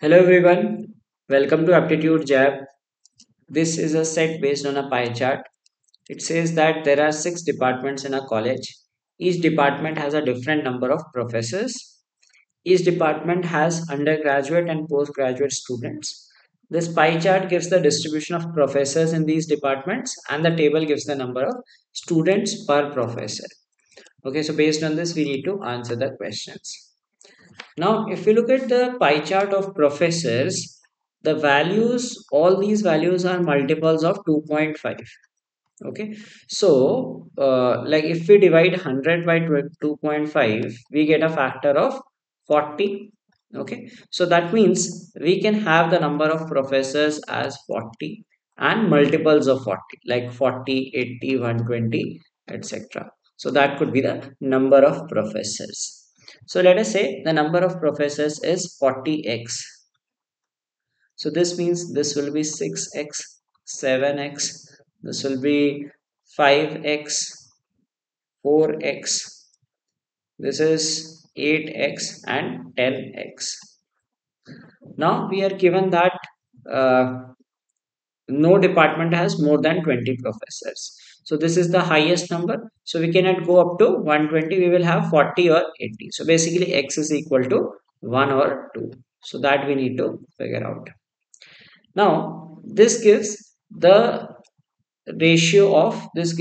Hello everyone, welcome to Aptitude Jab. This is a set based on a pie chart. It says that there are six departments in a college. Each department has a different number of professors. Each department has undergraduate and postgraduate students. This pie chart gives the distribution of professors in these departments and the table gives the number of students per professor. Okay, so based on this, we need to answer the questions. Now, if you look at the pie chart of professors, the values, all these values are multiples of 2.5. Okay, so uh, like if we divide 100 by 2.5, we get a factor of 40. Okay, so that means we can have the number of professors as 40 and multiples of 40 like 40, 80, 120, etc. So that could be the number of professors. So let us say the number of professors is 40x. So this means this will be 6x, 7x, this will be 5x, 4x, this is 8x and 10x. Now we are given that uh, no department has more than 20 professors. So this is the highest number. So we cannot go up to 120. We will have 40 or 80. So basically x is equal to 1 or 2. So that we need to figure out. Now this gives the ratio of this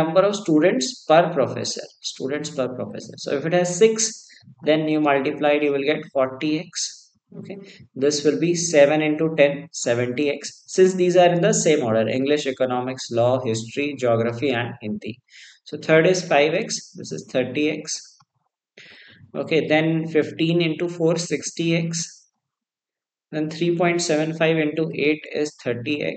number of students per professor. Students per professor. So if it has 6 then you multiplied you will get 40x okay. This will be 7 into 10 70x since these are in the same order english economics law history geography and hindi. So third is 5x this is 30x okay then 15 into 4 60x then 3.75 into 8 is 30x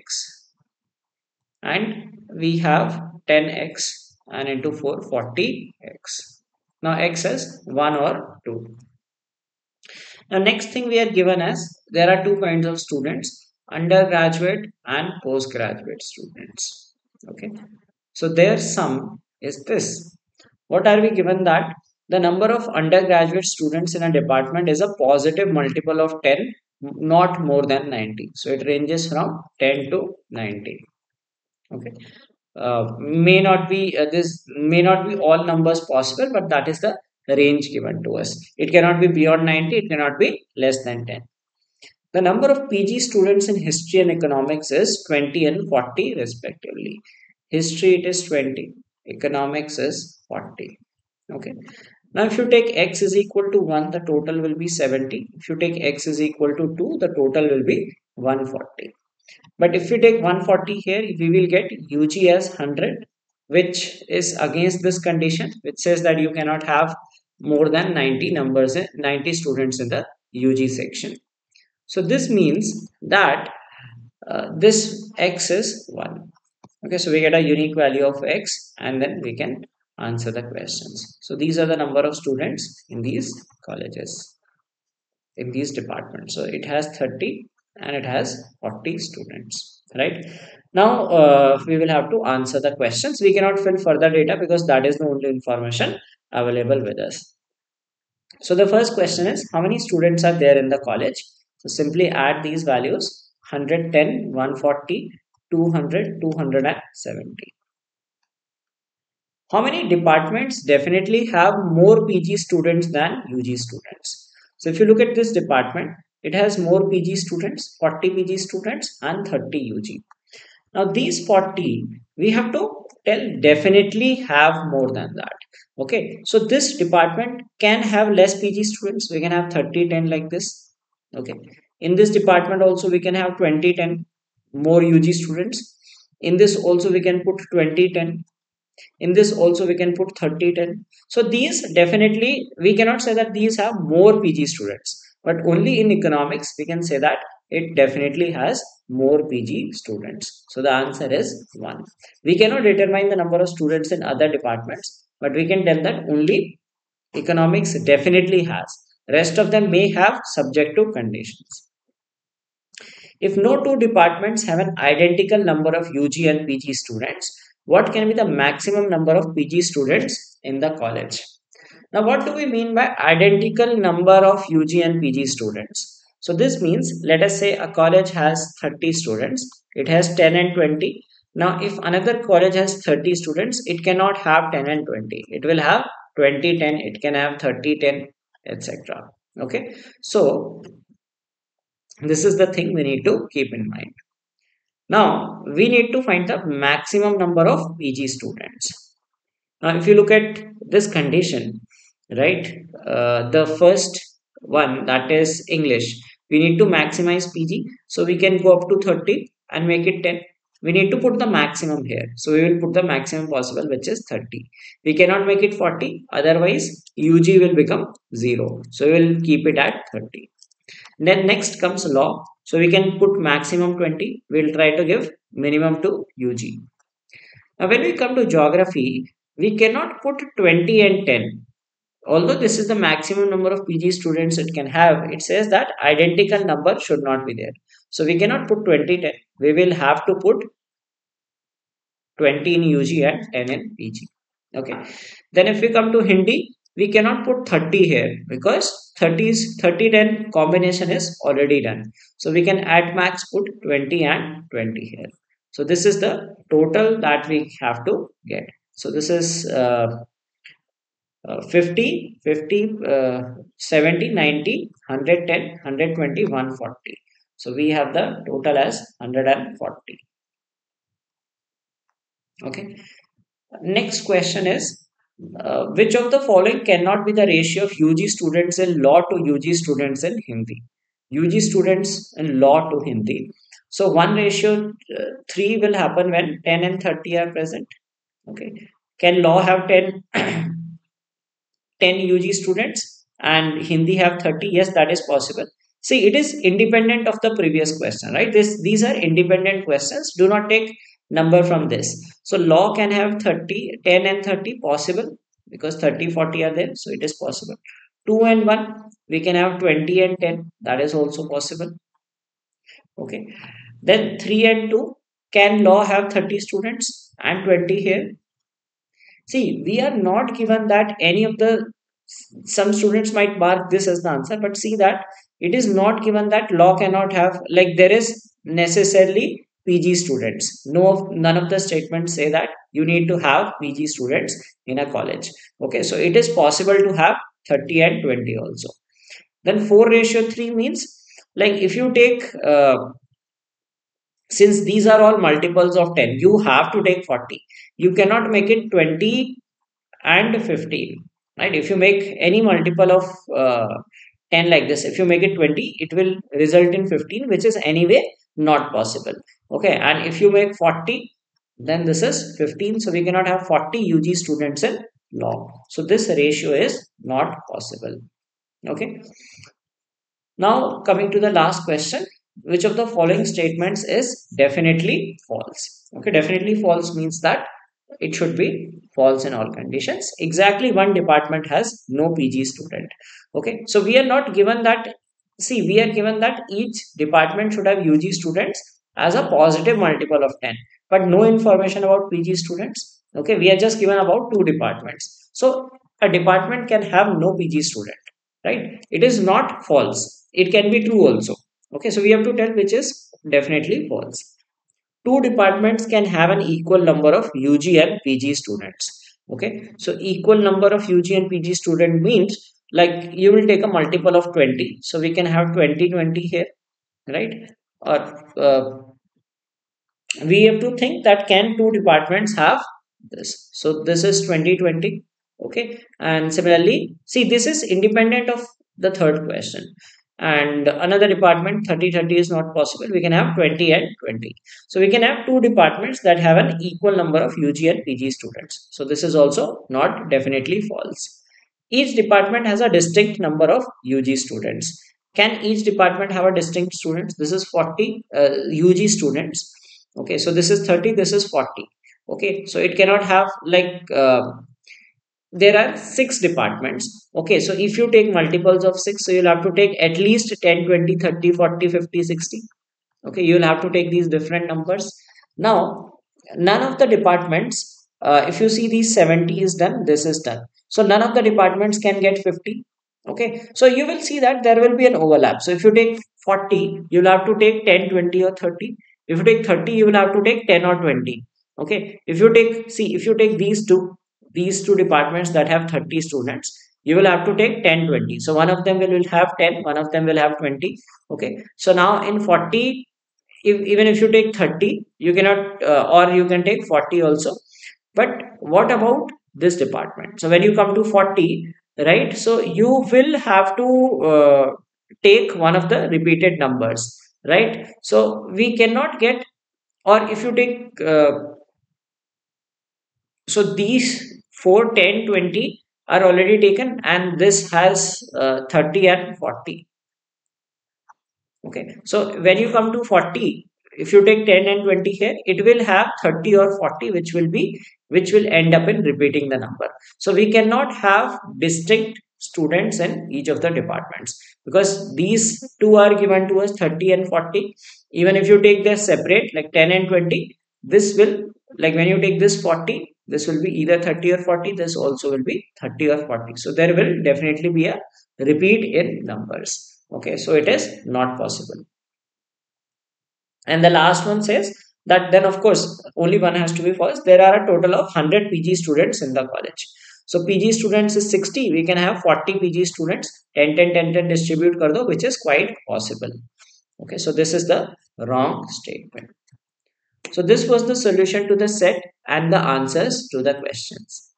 and we have 10x and into 4 40x now x is 1 or 2 now next thing we are given as there are two kinds of students, undergraduate and postgraduate students. Okay. So their sum is this. What are we given that? The number of undergraduate students in a department is a positive multiple of 10, not more than 90. So it ranges from 10 to 90. Okay. Uh, may not be uh, this may not be all numbers possible but that is the range given to us. It cannot be beyond 90, it cannot be less than 10. The number of PG students in history and economics is 20 and 40 respectively. History it is 20, economics is 40. Okay. Now if you take x is equal to 1, the total will be 70. If you take x is equal to 2, the total will be 140. But if we take 140 here, we will get UG as 100 which is against this condition which says that you cannot have more than 90 numbers 90 students in the UG section. So this means that uh, this x is 1 okay so we get a unique value of x and then we can answer the questions. So these are the number of students in these colleges in these departments. So it has 30 and it has 40 students right? Now uh, we will have to answer the questions. We cannot fill further data because that is the only information available hmm. with us. So the first question is how many students are there in the college? So simply add these values 110, 140, 200, 270. How many departments definitely have more PG students than UG students? So if you look at this department, it has more PG students, 40 PG students and 30 UG. Now these 40, we have to tell definitely have more than that. Okay, so this department can have less PG students. We can have 30, 10 like this. Okay, in this department also we can have 20, 10 more UG students. In this also we can put 20, 10. In this also we can put 30, 10. So these definitely, we cannot say that these have more PG students. But only in economics we can say that it definitely has more PG students. So the answer is 1. We cannot determine the number of students in other departments, but we can tell that only economics definitely has. Rest of them may have subjective conditions. If no two departments have an identical number of UG and PG students, what can be the maximum number of PG students in the college? Now, what do we mean by identical number of UG and PG students? So this means let us say a college has 30 students it has 10 and 20 now if another college has 30 students it cannot have 10 and 20 it will have 20 10 it can have 30 10 etc okay? So this is the thing we need to keep in mind. Now we need to find the maximum number of pg students. Now if you look at this condition right uh, the first one that is english we need to maximize pg so we can go up to 30 and make it 10 we need to put the maximum here so we will put the maximum possible which is 30 we cannot make it 40 otherwise ug will become 0 so we will keep it at 30 then next comes law so we can put maximum 20 we'll try to give minimum to ug now when we come to geography we cannot put 20 and 10 although this is the maximum number of pg students it can have it says that identical number should not be there. So we cannot put 20 10 we will have to put 20 in ug and 10 in pg okay. Then if we come to hindi we cannot put 30 here because 30 is 30 10 combination is already done. So we can at max put 20 and 20 here. So this is the total that we have to get. So this is uh, uh, 50 50 uh, 70 90 110 120 140 so we have the total as 140 okay next question is uh, which of the following cannot be the ratio of UG students in law to UG students in Hindi? UG students in law to Hindi. So 1 ratio uh, 3 will happen when 10 and 30 are present. Okay. Can law have 10, 10 UG students and Hindi have 30? Yes, that is possible. See, it is independent of the previous question, right? This These are independent questions. Do not take number from this so law can have 30 10 and 30 possible because 30 40 are there so it is possible 2 and 1 we can have 20 and 10 that is also possible okay then 3 and 2 can law have 30 students and 20 here see we are not given that any of the some students might mark this as the answer but see that it is not given that law cannot have like there is necessarily PG students. No, none of the statements say that you need to have PG students in a college. Okay, so it is possible to have 30 and 20 also. Then 4 ratio 3 means like if you take, uh, since these are all multiples of 10, you have to take 40. You cannot make it 20 and 15, right? If you make any multiple of uh, 10 like this, if you make it 20, it will result in 15, which is anyway not possible. Okay and if you make 40 then this is 15 so we cannot have 40 ug students in law. So this ratio is not possible. Okay. Now coming to the last question which of the following statements is definitely false? Okay definitely false means that it should be false in all conditions. Exactly one department has no pg student. Okay so we are not given that see we are given that each department should have UG students as a positive multiple of 10 but no information about PG students. Okay we are just given about two departments. So a department can have no PG student right? It is not false. It can be true also okay so we have to tell which is definitely false. Two departments can have an equal number of UG and PG students. Okay so equal number of UG and PG student means like you will take a multiple of 20 so we can have 20 20 here right? Or uh, we have to think that can two departments have this? So this is 2020 okay? And similarly see this is independent of the third question and another department 30 30 is not possible we can have 20 and 20 so we can have two departments that have an equal number of ug and pg students so this is also not definitely false each department has a distinct number of UG students. Can each department have a distinct students? This is 40 uh, UG students. Okay, so this is 30, this is 40. Okay, so it cannot have like uh, there are six departments. Okay, so if you take multiples of six, so you'll have to take at least 10, 20, 30, 40, 50, 60. Okay, you'll have to take these different numbers. Now, none of the departments, uh, if you see these 70 is done, this is done so none of the departments can get 50 okay so you will see that there will be an overlap so if you take 40 you'll have to take 10 20 or 30 if you take 30 you will have to take 10 or 20 okay if you take see if you take these two these two departments that have 30 students you will have to take 10 20 so one of them will, have 10 one of them will have 20 okay. So now in 40 if, even if you take 30 you cannot uh, or you can take 40 also. But what about this department? So when you come to 40 right so you will have to uh, take one of the repeated numbers right? So we cannot get or if you take uh, so these 4 10 20 are already taken and this has uh, 30 and 40 okay. So when you come to 40 if you take 10 and 20 here it will have 30 or 40 which will be which will end up in repeating the number. So we cannot have distinct students in each of the departments because these two are given to us 30 and 40 even if you take them separate like 10 and 20 this will like when you take this 40 this will be either 30 or 40 this also will be 30 or 40 so there will definitely be a repeat in numbers. Okay so it is not possible. And the last one says that then of course only one has to be false there are a total of 100 pg students in the college. So pg students is 60 we can have 40 pg students. 10 10 10 10 distribute kar do which is quite possible. Okay so this is the wrong statement. So this was the solution to the set and the answers to the questions